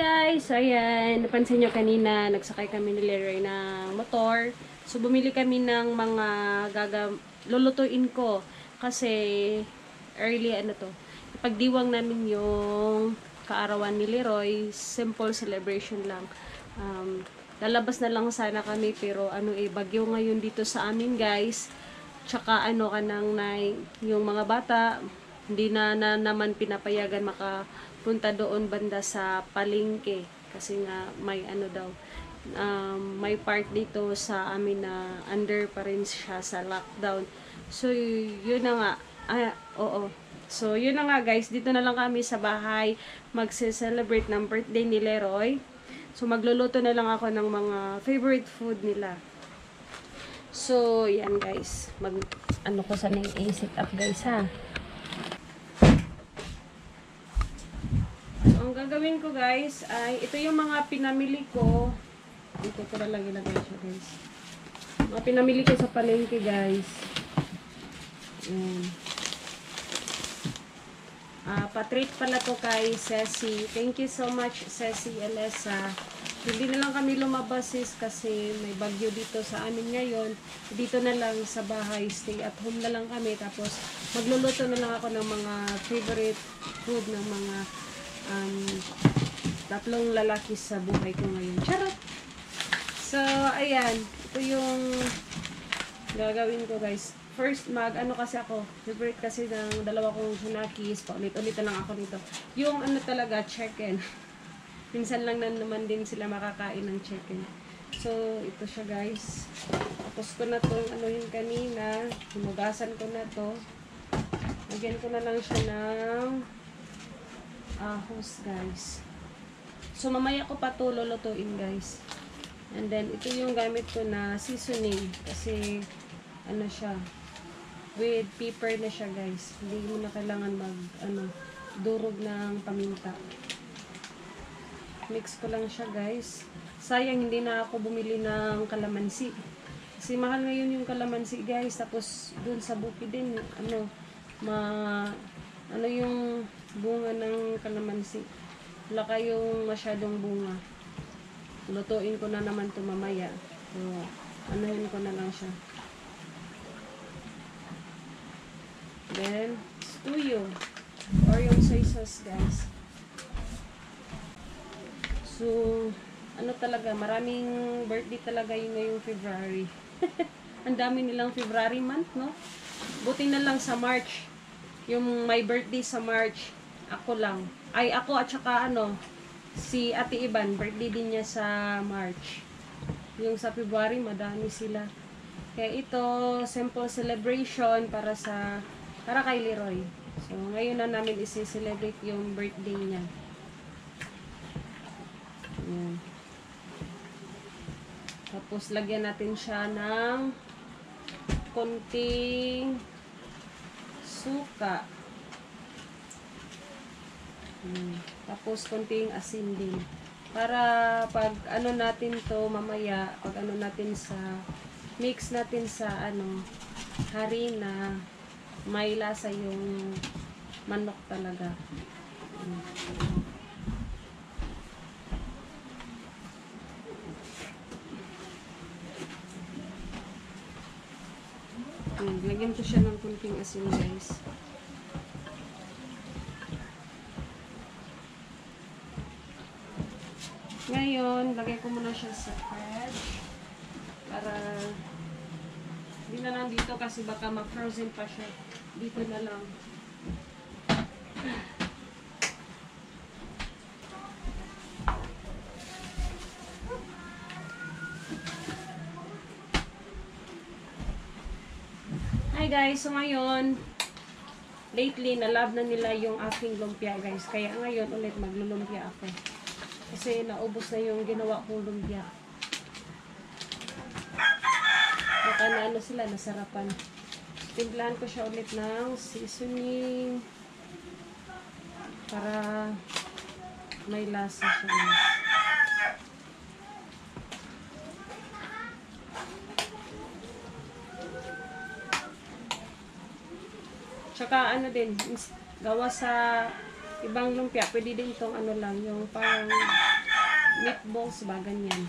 guys! Ayan. Napansin nyo kanina, nagsakay kami ni Leroy ng motor. So, bumili kami ng mga gaga... Lulutuin ko. Kasi, early ano to. Pagdiwang namin yung kaarawan ni Leroy. Simple celebration lang. Um, lalabas na lang sana kami pero ano eh, bagyo ngayon dito sa amin guys. Tsaka ano ka nang na, yung mga bata, hindi na, na naman pinapayagan makapunta doon banda sa palengke. Kasi nga may ano daw, um, may part dito sa amin na under pa rin siya sa lockdown. So, yun na nga. Ah, oo. So, yun na nga guys. Dito na lang kami sa bahay magse-celebrate ng birthday ni Leroy. So, magluluto na lang ako ng mga favorite food nila. So, yan guys. Mag, ano ko sana yung i-set up guys ha. So, ang gagawin ko guys ay ito yung mga pinamili ko. Dito ko lang ilagay siya guys. Mga pinamili ko sa palengke guys. Yan. Ah, patreat pala to kay Ceci. Thank you so much, Ceci Elesa. Hindi na lang kami lumabas kasi may bagyo dito sa amin ngayon. Dito na lang sa bahay, stay at home na lang kami. Tapos magluluto na lang ako ng mga favorite food ng mga um, tatlong lalaki sa buhay ko ngayon. Charot! So, ayan. Ito yung gagawin ko guys. First, mag, ano kasi ako, favorite kasi ng dalawa kong hunakis, paulit-ulit lang ako nito. Yung ano talaga, chicken. Minsan lang na naman din sila makakain ng chicken. So, ito siya guys. Tapos ko na itong ano yun kanina. Hinugasan ko na to. Lagyan ko na lang siya ng ahos guys. So, mamaya ko pa to lulutuin guys. And then, ito yung gamit ko na seasoning. Kasi, ano siya, with pepper na siya guys. Hindi mo na kailangan mag, ano, durog ng paminta. Mix ko lang siya guys. Sayang hindi na ako bumili ng kalamansi. Kasi mahal ngayon yung kalamansi guys. Tapos dun sa bukid din, ano, ma, ano yung bunga ng kalamansi. Wala kayong masyadong bunga. Lutuin ko na naman to mamaya. So, anuhin ko na lang siya. Then, tuyo. Or yung soy sauce, guys. So, ano talaga, maraming birthday talaga yung ngayong February. Ang dami nilang February month, no? Buti na lang sa March. Yung my birthday sa March, ako lang. Ay, ako at saka ano, si Ate Iban, birthday din niya sa March. Yung sa February, madami sila. Kaya ito, simple celebration para sa para kay Leroy. So, ngayon na namin isi-celebrate yung birthday niya. Ayan. Tapos, lagyan natin siya ng konting suka. Hmm. Tapos, konting asin din. Para pag ano natin to mamaya, pag ano natin sa mix natin sa ano harina, may lasa yung manok talaga. Hmm. Hmm, lagyan ko siya ng kunting asin guys. Ngayon, lagay ko muna siya sa fridge para hindi na lang dito kasi baka mag-frozen pa siya. Dito na lang. Guys, so ngayon, lately, na-love na nila yung aking lumpia guys. Kaya ngayon ulit maglulumpia ako. Kasi naubos na yung ginawa kong lumpia. Baka na ano sila, nasarapan. Timplahan ko siya ulit ng seasoning para may lasa siya. Tsaka ano din, gawa sa ibang lumpia. Pwede din tong ano lang, yung parang meatballs ba, ganyan.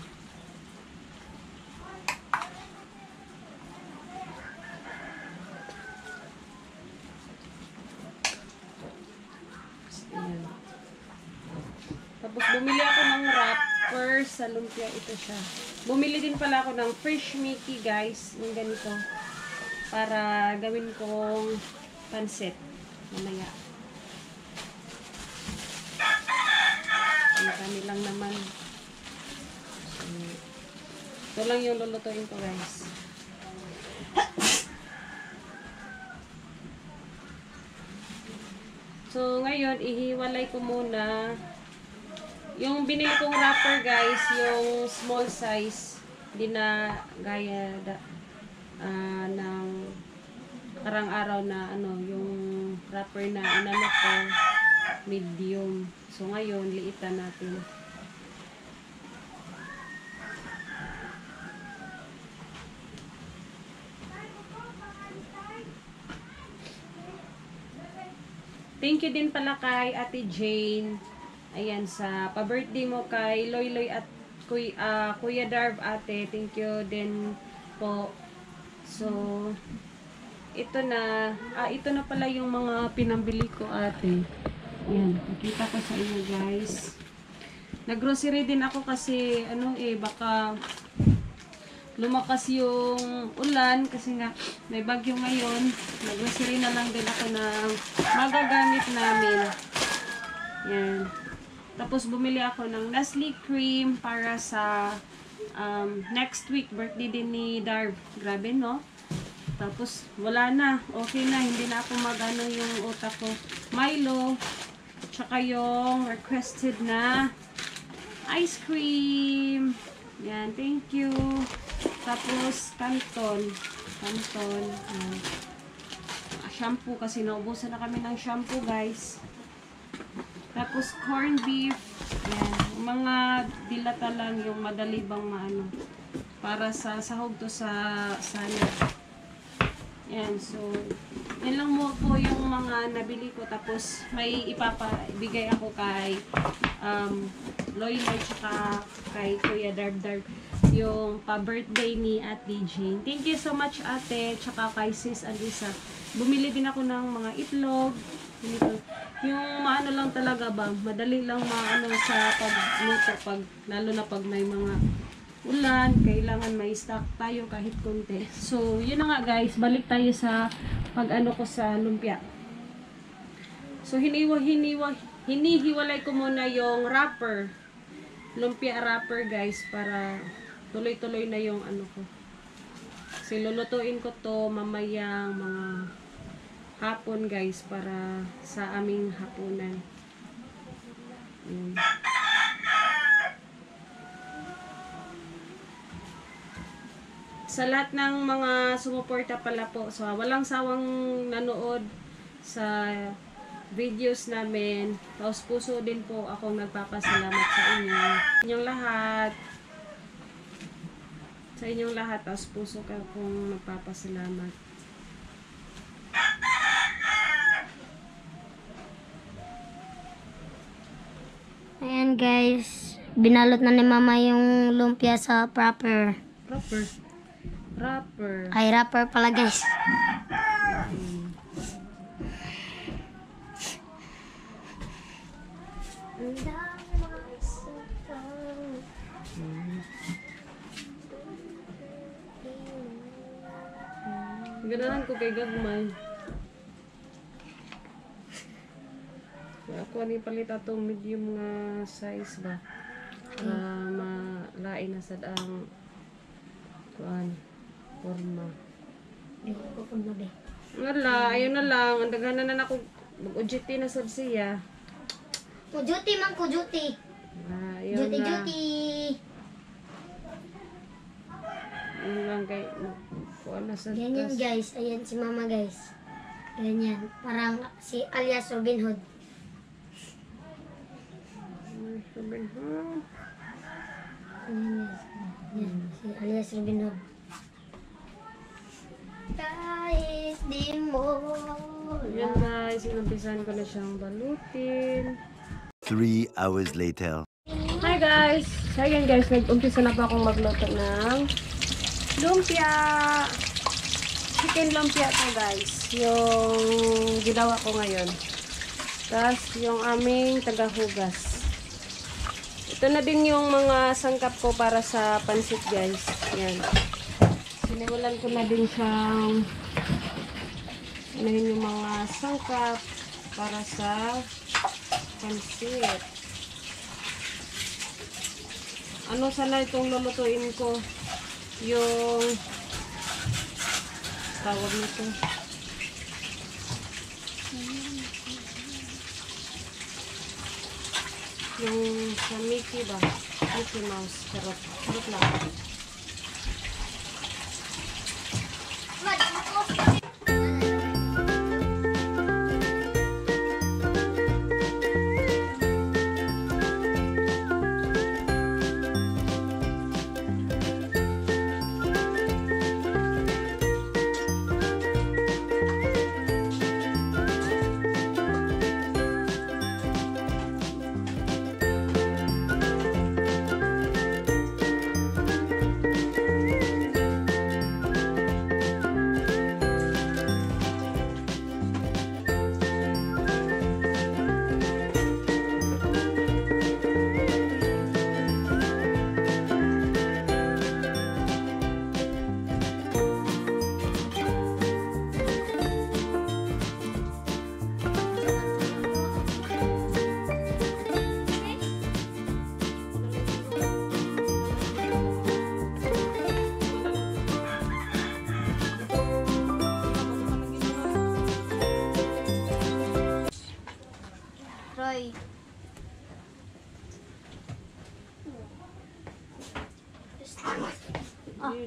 Tapos bumili ako ng wrapper sa lumpia. Ito siya. Bumili din pala ako ng fresh Mickey guys. Yung ganito. Para gawin kong pansit. Mamaya. Ang kami lang naman. So, ito lang yung lulutuin ko guys. So, ngayon, ihiwalay ko muna yung binili kong wrapper guys, yung small size, hindi na gaya da, ah, ng karang araw na ano, yung wrapper na inano ko, medium. So ngayon, liitan natin. Thank you din pala kay Ate Jane. Ayan, sa pa-birthday mo kay Loy Loy at Kuy, ah, Kuya Darv ate. Thank you din po. So, ito na, ah, ito na pala yung mga pinambili ko ate. Ayan, nakita ko sa inyo guys. Naggrocery din ako kasi, ano eh, baka lumakas yung ulan kasi nga may bagyo ngayon. Naggrocery na lang din ako ng magagamit namin. Yan. Tapos bumili ako ng Nestle cream para sa um, next week birthday din ni Darv. Grabe no? Tapos wala na. Okay na. Hindi na ako magano yung utak ko. Milo. Tsaka yung requested na ice cream. Yan. Thank you. Tapos Canton. Canton. Yan. Ah, Shampoo kasi naubusan na kami ng shampoo guys. Tapos corn beef. Yan. Mga dilata lang yung madali bang maano. Para sa sahog to sa sana. Yan. So, yan lang mo po yung mga nabili ko. Tapos may ipapabigay ako kay um, Loy Loy tsaka kay Kuya Darb Darb yung pa-birthday ni Ate Jane. Thank you so much ate tsaka kay Sis Alisa. Bumili din ako ng mga itlog. Ganito. Yung maano lang talaga ba, madali lang maano sa pagluto pag lalo na pag may mga ulan, kailangan may stock tayo kahit konti. So, yun na nga guys, balik tayo sa pag ano ko sa lumpia. So, hiniwa, hiniwa, hinihiwalay ko muna yung wrapper. Lumpia wrapper guys, para tuloy-tuloy na yung ano ko. Kasi lulutuin ko to mamayang mga hapon guys para sa aming hapunan. Yun. Sa lahat ng mga sumuporta pala po, so walang sawang nanood sa videos namin. Taos puso din po akong nagpapasalamat sa inyo. Inyong lahat. Sa inyong lahat, taos puso ka akong nagpapasalamat. Ayan guys, binalot na ni mama yung lumpia sa proper. Proper. Proper. Ay, wrapper pala guys. Ganahan ko kay Gagmay. Ako ni palit atong medium nga size ba. Para malain na sad ang kuan forma. Hindi ko po kung mabi. Wala, ayun na lang. Ang daghanan na ako mag-UGT na sad siya. Kujuti man, kujuti. Ah, ayun Juti, na. juti. Yun lang kay kuan na sad Ganyan guys, ayan si mama guys. Ganyan, parang si alias Robin Hood. Ay, sabi, hmm. Ganyan guys. Yan, si alias Robin Hood. Kahit di mo Ayan guys, inumpisan ko na siyang balutin. Three hours later. Hi guys! So ayan guys, nag-umpisa na pa akong magluto ng lumpia. Chicken lumpia to guys. Yung ginawa ko ngayon. Tapos yung aming tagahugas. Ito na din yung mga sangkap ko para sa pansit guys. Yan. Sinimulan ko na din siyang yun yung mga sangkap para sa pansit. Ano sana itong lulutuin ko? Yung tawag nito. Yung sa Mickey ba? Mickey Mouse. Charot. Charot lang.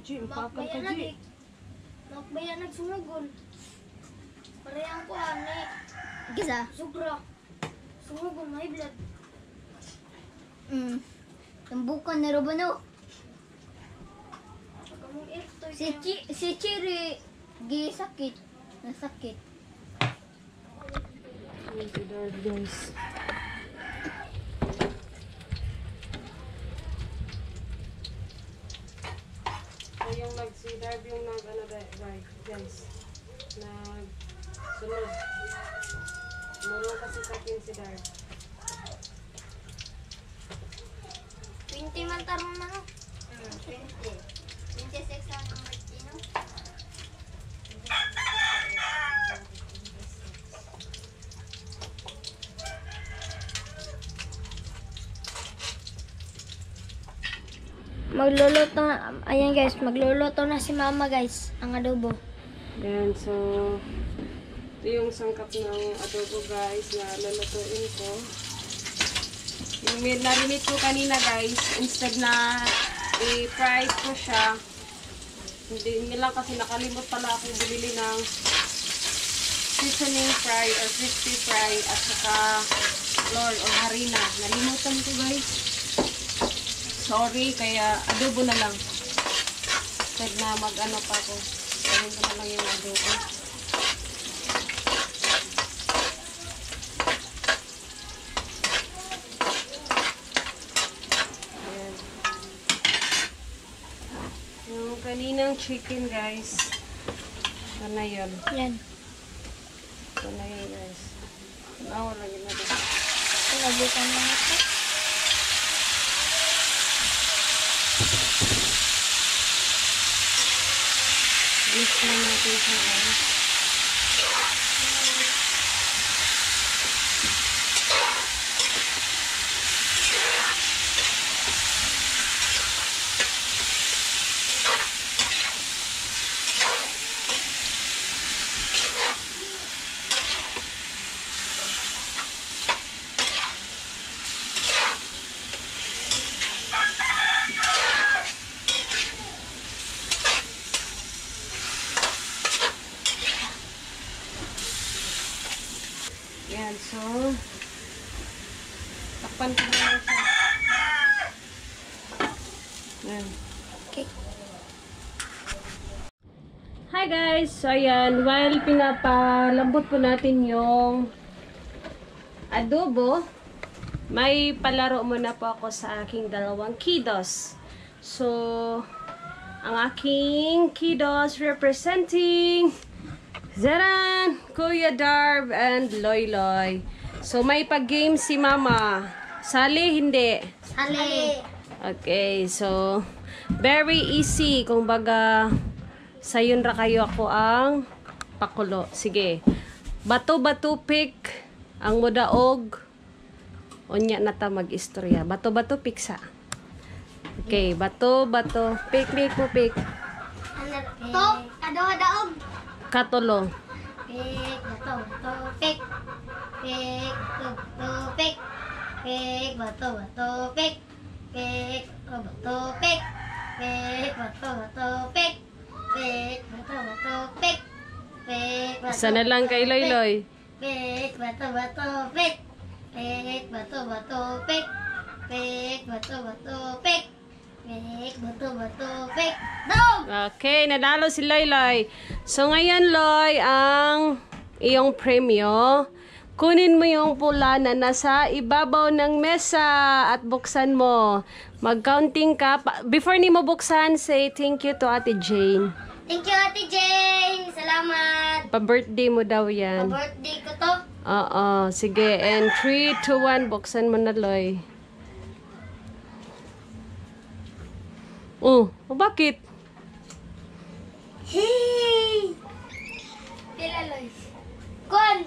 Eugene, pakal ka, G. Makbayan nagsumugol. Parehang ko ani. Gisa. Sugra. Sumugol, may blood. Mm. Tambukan ni Robano. Si Chi si Chiri gi sakit. Nasakit. Si Dad, guys. So, Darb yung nag, ano, guys. Nag, sunod. Muro kasi sa akin si Darb. 20 man tarong na no. Hmm, 20. 26 Magluluto na, ayan guys, magluluto na si mama guys, ang adobo. Ayan, so, ito yung sangkap ng adobo guys na lulutuin ko. Yung may narinit ko kanina guys, instead na i-fry ko siya, hindi, hindi lang kasi nakalimot pala ako bumili ng seasoning fry or crispy fry at saka flour or harina. Nalimutan ko guys. Sorry, kaya adobo na lang. Instead na mag-ano pa ako. Gawin ko na lang yung adobo. Ayan. Yung kaninang chicken guys. Ito na yun. Yan. Ito na yun guys. Nawala yun na din. Pinabukan na ito. Mix na natin siya guys. Yan, so takpan ko na lang siya. Yan. Okay. Hi Hi guys! So ayan, while pinapalambot po natin yung adobo, may palaro muna po ako sa aking dalawang kiddos. So, ang aking kiddos representing Zeran, Kuya Darb, and Loy Loy. So, may pag-game si Mama. Sali, hindi. Ali. Okay, so very easy kung baga sayon ra kayo ako ang pakulo. Sige. Bato-bato pick ang mudaog. Unya na ta mag-istorya. Bato-bato pick sa. Okay, bato-bato pick pick mo pick. Ano? To, kadaog. Katulo. Pik, bato, bato, pik. Pik, bato, bato, pik. Pik, bato, bato, pik. Pik, bato, bato, pik. Pik, bato, bato, pik. Pik, bato, bato, pik. Pik, bato, Isa na lang kay Loy Loy. Pik, bato, bato, pik. Pik, bato, bato, pik. Pik, bato, bato, pik. Pik, bato, bato, pik. Dog! Okay, nanalo si Loy Loy. So ngayon Loy, ang iyong premyo, kunin mo yung pula na nasa ibabaw ng mesa at buksan mo. Mag-counting ka. Before ni mo buksan, say thank you to Ate Jane. Thank you, Ate Jane. Salamat. Pa-birthday mo daw yan. birthday ko to. Oo, sige. And 3, 2, 1, buksan mo na, Loy. Oh, oh, bakit? Hey! Pila, Lois? Kon!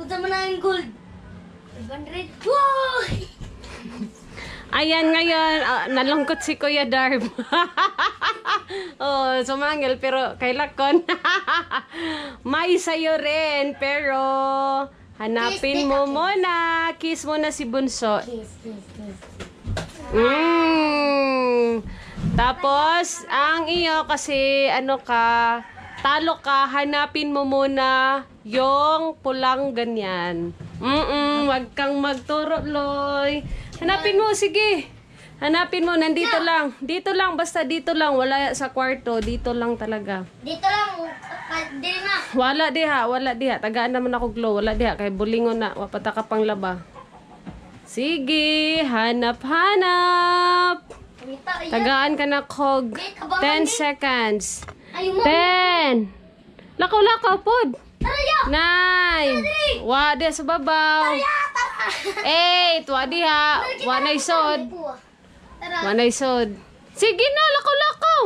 Kunta mo na yung gold. 500. Wow! Ayan, ngayon, ah, nalungkot si Kuya Darb. oh, sumangil, pero kay Lakon. May sayo rin, pero hanapin mo muna. Kiss mo na si Bunso. Kiss, kiss, kiss. Mm. Tapos, ang iyo kasi, ano ka, talo ka, hanapin mo muna yung pulang ganyan. Mm-mm, wag kang magturo, Loy. Hanapin mo, sige. Hanapin mo, nandito lang. Dito lang, basta dito lang. Wala sa kwarto, dito lang talaga. Dito lang. pa- Dili na. Wala diha, wala diha. Tagaan naman ako glow, wala diha. Kay bulingon na, wapata ka pang laba. Sige, hanap-hanap. Kumita, ayan. Tagaan ka na kog. Wait, abangan 10 din. seconds. Ayaw mo. 10. Lakaw-lakaw pod. Tara, ya. 9. Wa de sa babaw. 8. Wa diha. Wa na isod. Tara. Wa na isod. Sige na, lakaw-lakaw.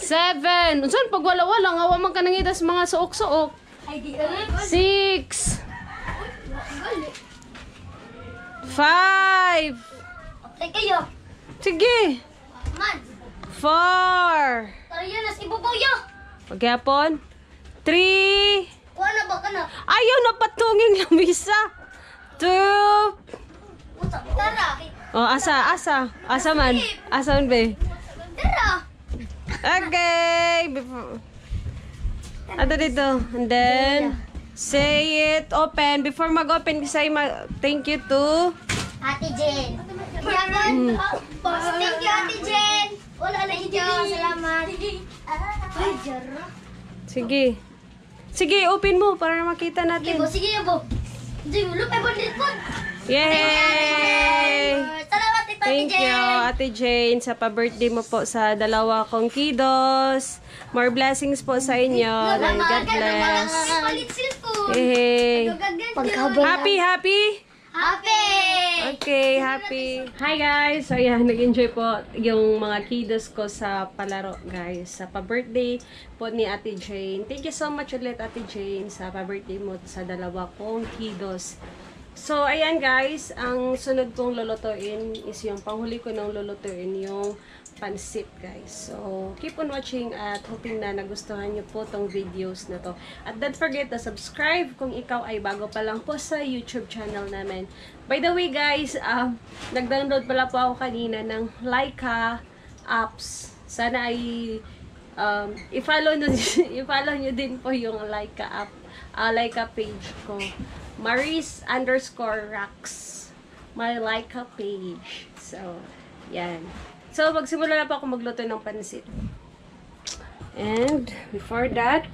7. Unsan pag wala-wala nga man ka nangita sa mga suok-suok. Ay, di ka na. 6. 5. Okay kayo. Sige. Man. 4. Tara, yan. Nas ibabaw ya. Pagyapon. 3. Kuha na ba ka na? Ayaw na patungin lamisa. Two. Usa. Tara. Oh, asa, asa. Asa man. Asa man, be. Tara. Okay. Ano dito? And then, say it open. Before mag-open, say ma- thank you to... Ate Jen. Yan. Thank you, Ate Jen. Wala na ito. Salamat. Ay, jaro. Sige. Sige, open mo para makita Sige natin. po, sige po. Hindi mo, lupay mo din po. Yay! Ate Jane, sa pa-birthday mo po sa dalawa kong kiddos. More blessings po sa inyo. And God bless. Hey. Happy, happy? Happy. Okay, happy. Hi guys! So yan, nag-enjoy po yung mga kiddos ko sa palaro guys. Sa pa-birthday po ni Ate Jane. Thank you so much ulit Ate Jane sa pa-birthday mo sa dalawa kong kiddos. So, ayan guys, ang sunod kong lulutuin is yung panghuli ko ng lulutuin yung pansit guys. So, keep on watching at hoping na nagustuhan nyo po tong videos na to. At don't forget to subscribe kung ikaw ay bago pa lang po sa YouTube channel namin. By the way guys, um, nag-download pala po ako kanina ng Laika apps. Sana ay um, i-follow nyo, i-follow nyo din po yung Laika app, uh, Laika page ko. Maris underscore rocks. My Laika page. So, yan. So, magsimula na po ako magluto ng pansit. And before that,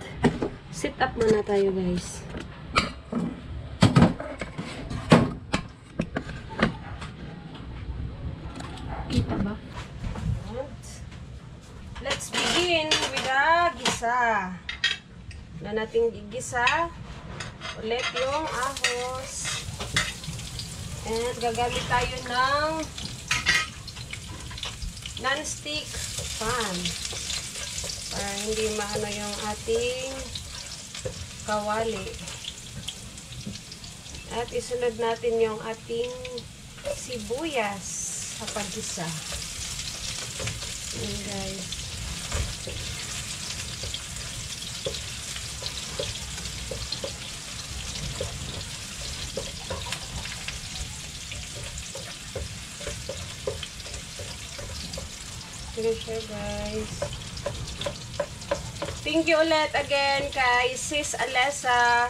sit up muna tayo guys. Kita ba? And let's begin with the gisa. Na natin gigisa ulit yung ahos. And gagamit tayo ng non-stick pan para hindi maano yung ating kawali. At isunod natin yung ating sibuyas sa paggisa. Ayan guys. Ito siya guys. Thank you ulit again kay Sis Alessa.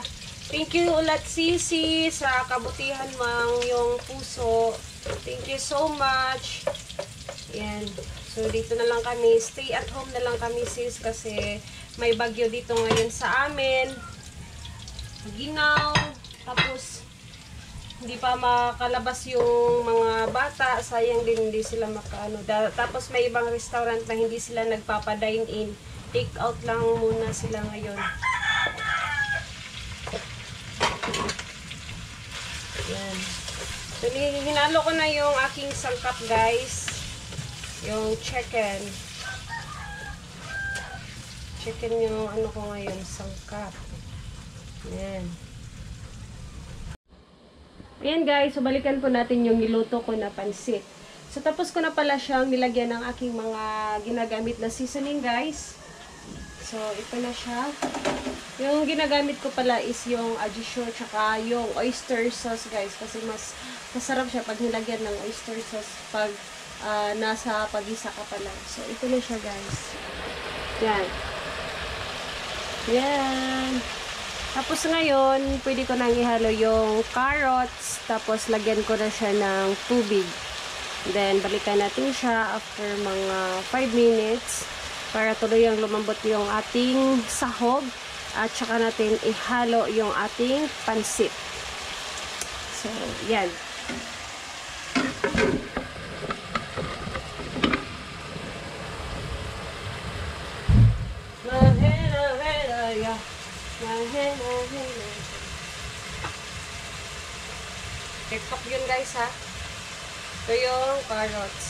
Thank you ulit Sisi sa kabutihan mang yung puso. Thank you so much. Yan. So dito na lang kami. Stay at home na lang kami sis kasi may bagyo dito ngayon sa amin. Ginaw. Tapos hindi pa makalabas yung mga bata. Sayang din hindi sila makaano. Tapos may ibang restaurant na hindi sila nagpapa-dine in. Take out lang muna sila ngayon. Yan. So, hinalo ko na yung aking sangkap, guys. Yung chicken. Chicken yung ano ko ngayon, sangkap. Yan. Ayan guys, so balikan po natin yung niluto ko na pansit. So tapos ko na pala siyang nilagyan ng aking mga ginagamit na seasoning guys. So ito na siya. Yung ginagamit ko pala is yung ajisho tsaka yung oyster sauce guys. Kasi mas masarap siya pag nilagyan ng oyster sauce pag ah, nasa pagisa ka pala. So ito na siya guys. Yan. Yan. Tapos ngayon, pwede ko nang ihalo yung carrots, tapos lagyan ko na siya ng tubig. Then, balikan natin siya after mga 5 minutes para tuloy ang lumambot yung ating sahog at saka natin ihalo yung ating pansit. So, yan. Mahena, hena. TikTok yun guys ha. Ito yung carrots.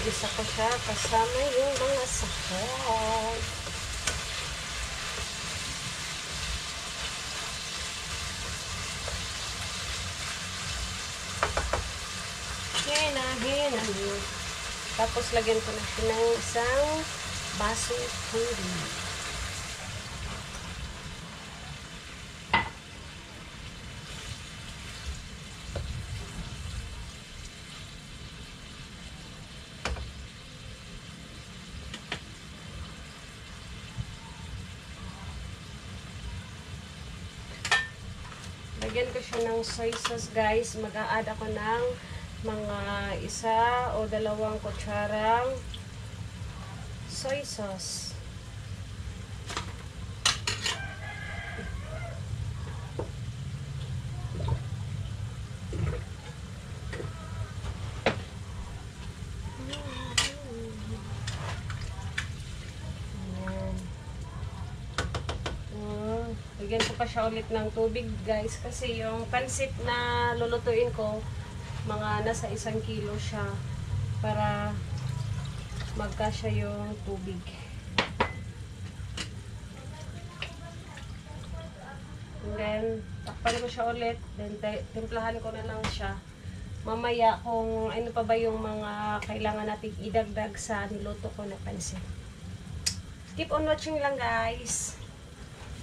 Gisa ko siya kasama yung mga sahog. Hena, hena. Tapos lagyan ko na siya ng isang baso tubig. Lagyan ko siya ng soy sauce guys. Mag-a-add ako ng mga isa o dalawang kutsarang soy sauce. Oh, Lagyan ko pa siya ulit ng tubig guys kasi yung pansit na lulutuin ko mga nasa isang kilo siya para magkasya yung tubig. And then, takpan ko siya ulit. Then, timplahan ko na lang siya. Mamaya kung ano pa ba yung mga kailangan natin idagdag sa niluto ko na pansit. Keep on watching lang guys.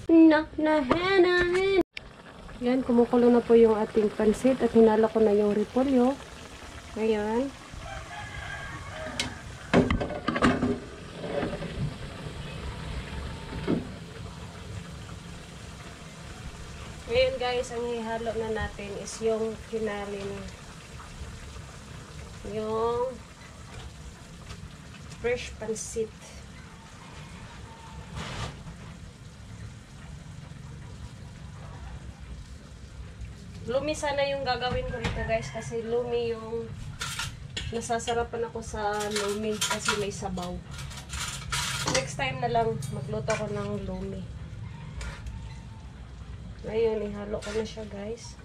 Na, na, na, na. Yan, kumukulo na po yung ating pansit at hinalo ko na yung repolyo. Ngayon. Ngayon guys, ang ihalo na natin is yung kinaling yung fresh pansit. Lumi sana yung gagawin ko rito guys kasi lumi yung nasasarapan ako sa lumi kasi may sabaw. Next time na lang magluto ko ng lumi. Ngayon, ihalo ko na siya guys.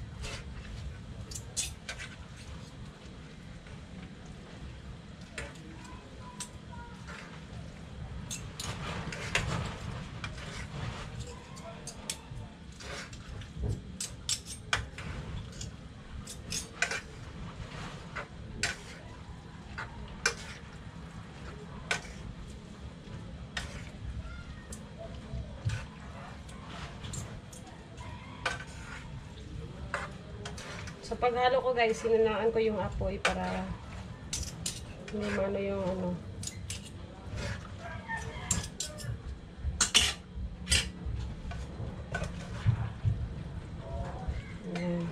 Paghalo ko guys, sinunaan ko yung apoy para hindi maano yung ano. Ayan.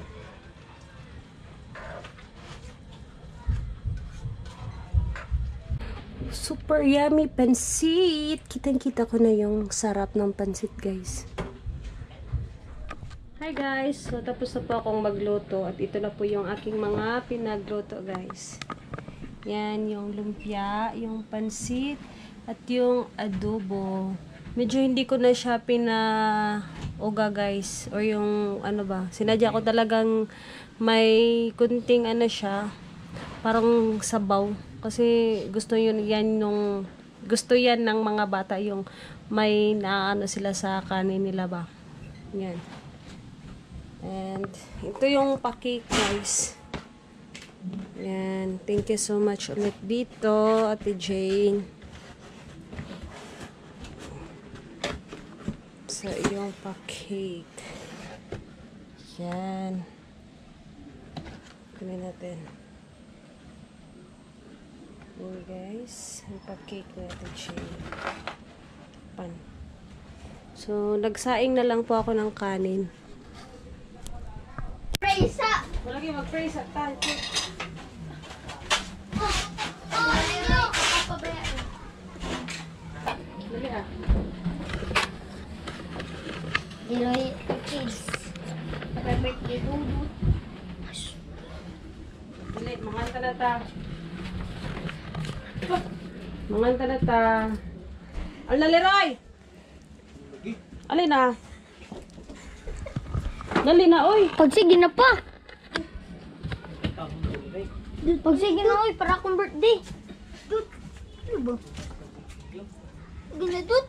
Super yummy pansit! Kitang-kita ko na yung sarap ng pansit guys. Hi guys! So tapos na po akong magluto at ito na po yung aking mga pinagluto guys. Yan yung lumpia, yung pansit at yung adobo. Medyo hindi ko na siya pina uga guys or yung ano ba, sinadya ko talagang may kunting ano siya parang sabaw kasi gusto yun yan yung gusto yan ng mga bata yung may naano sila sa kanin nila ba. Yan. And, ito yung pa-cake, guys. Yan. Thank you so much ulit dito, Ate Jane. Sa iyong pa-cake. Yan. Kunin natin. Yan, guys. Ang pa-cake ni Ate Jane. Pan. So, nagsaing na lang po ako ng kanin. Presa! Wala kayo mag-pray sa tayo. Ano? Papabayaan. Dali ah. Giloy kids. Happy birthday, Dudut. Dali, manganta na ta. Manganta na ta. Al na, Leroy! Alin na? Dali na, oy! Pagsige na pa. Pagsige na oy, para akong birthday. Dut. Ano ba? Gina dut.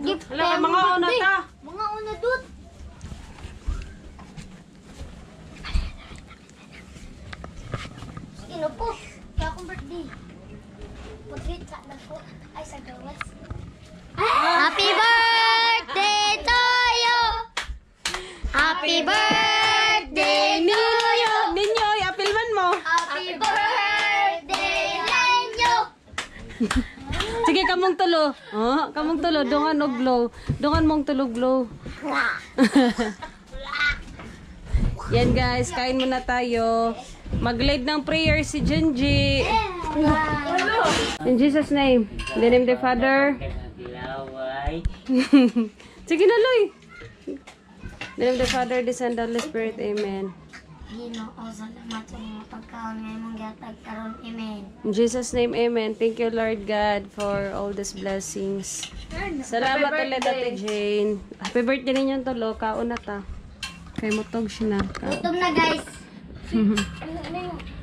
Gift Hala, mga una birthday. ta. Mga una dut. Sino po? Kaya akong birthday. Pag-greet ka na po. Ay, sa gawas. Happy birthday to you! Happy birthday to you! Ninyo, apilman mo. Happy birthday, Lenyo! Sige, kamong tulo. Oh, kamong tulo. Dungan og glow. Dungan mong tulog glow. Yan guys, kain muna tayo. Mag-lead ng prayer si Junji. In Jesus' name. In the name of the Father. Sige na, Loy. In the name of the Father, the Son, the Holy Spirit. Amen. Ginoo, salamat sa mga pagkaon nga imong gihatag karon. Amen. In Jesus' name, Amen. Thank you, Lord God, for all these blessings. Salamat ulit, Ate Jane. Happy birthday ninyo tulo. Kauna ta. Kay mutog siya na. Ka- Gutom na guys.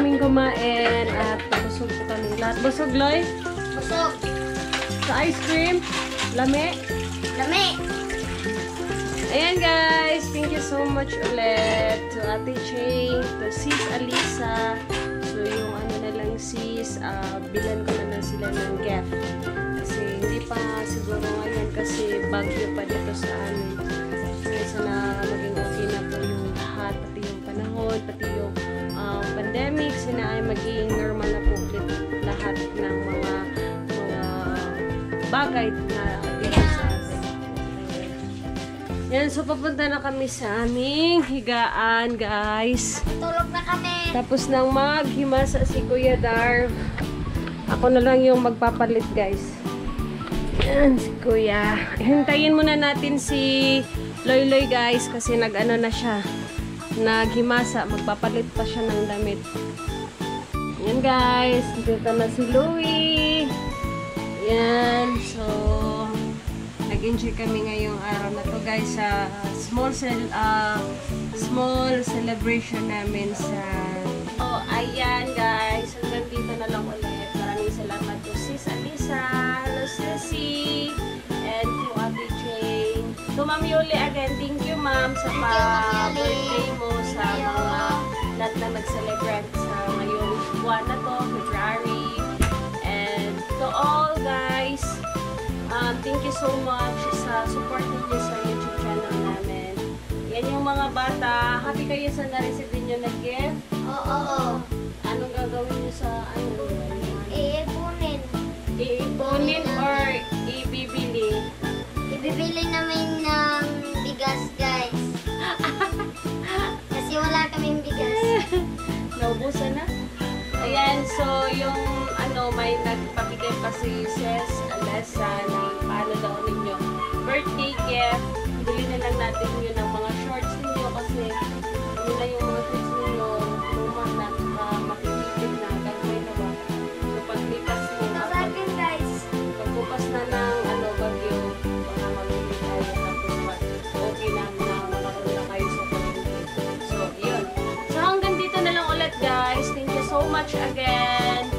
kaming kumain at tapos po kami lahat. Busog, Loy? Busog. Sa ice cream? Lami? Lami. Ayan guys, thank you so much ulit to Ate Ching, to Sis Alisa. So yung ano na lang sis, ah, bilan ko na lang sila ng gift. Kasi hindi pa siguro ngayon kasi bagyo pa dito sa amin. Kaya sana maging okay na po yung lahat, pati yung panahon, pati ay maging normal na po ulit lahat ng mga mga bagay na dito sa atin. Yan, so papunta na kami sa aming higaan, guys. Tulog na kami. Tapos nang maghimasa si Kuya Darv, ako na lang yung magpapalit, guys. Yan, si Kuya. Hintayin muna natin si Loy Loy, guys, kasi nag-ano na siya. Naghimasa, magpapalit pa siya ng damit. Yan, guys. Dito na si Louie. Yan, so nag-enjoy kami ngayong araw na to guys sa small cel ah, small celebration namin sa Oh, ayan guys. Hanggang dito na lang ulit. Maraming salamat to Sis Alisa. Hello Sissy. And to Ate Jane. To Ma'am Yuli again. Thank you ma'am sa pa-birthday mo sa mga lahat na nag-celebrate sa ngayong buwan na to, February. And to all guys, um, thank you so much sa support ninyo sa YouTube channel namin. Yan yung mga bata. Happy kayo sa na-receive ninyo na gift. Oo, oo. Anong gagawin nyo sa ano? Iipunin. Iipunin or ibibili? Ibibili namin ng bigas, guys. Kasi wala kaming bigas. Naubusan na? Ayan, so yung ano, may nagpabigay pa si Sis Alessa ng paano daw ninyo birthday gift. Bili na lang natin yun ng mga shorts ninyo kasi ano na yung mga shorts much again.